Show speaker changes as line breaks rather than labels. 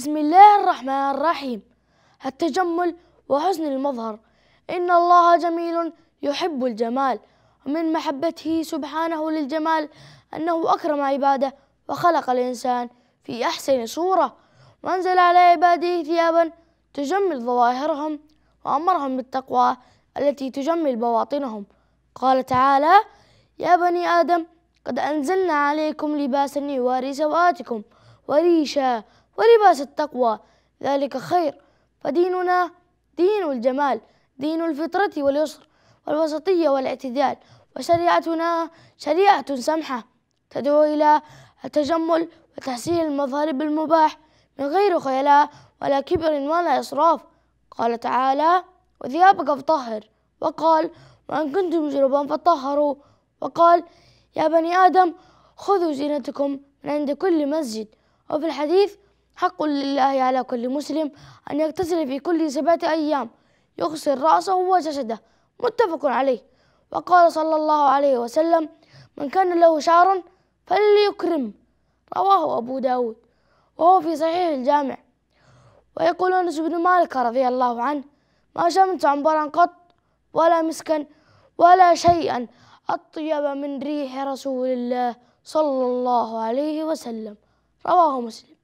بسم الله الرحمن الرحيم. التجمل وحسن المظهر. إن الله جميل يحب الجمال. ومن محبته سبحانه للجمال أنه أكرم عباده وخلق الإنسان في أحسن صورة. وأنزل على عباده ثيابا تجمل ظواهرهم وأمرهم بالتقوى التي تجمل بواطنهم. قال تعالى يا بني آدم قد أنزلنا عليكم لباسا يواري سوآتكم وريشا ولباس التقوى. ذلك خير. فديننا دين الجمال دين الفطرة واليسر والوسطية والاعتدال وشريعتنا شريعة سمحة تدعو إلى التجمل وتحسين المظهر بالمباح من غير خيلاء ولا كبر ولا إسراف. قال تعالى وثيابك فطهر وقال وأن كنتم جنبا فطهروا وقال يا بني آدم خذوا زينتكم من عند كل مسجد وفي الحديث حق لله على كل مسلم أن يغتسل في كل سبعة أيام يغسل رأسه وجسده متفق عليه. وقال صلى الله عليه وسلم من كان له شعر فليكرم رواه أبو داود وهو في صحيح الجامع. ويقول أنس بن مالك رضي الله عنه ما شمت عنبرا قط ولا مسكا ولا شيئا أطيب من ريح رسول الله صلى الله عليه وسلم رواه مسلم.